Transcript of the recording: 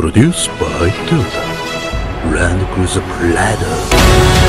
Produced by Delta, ran with a ladder.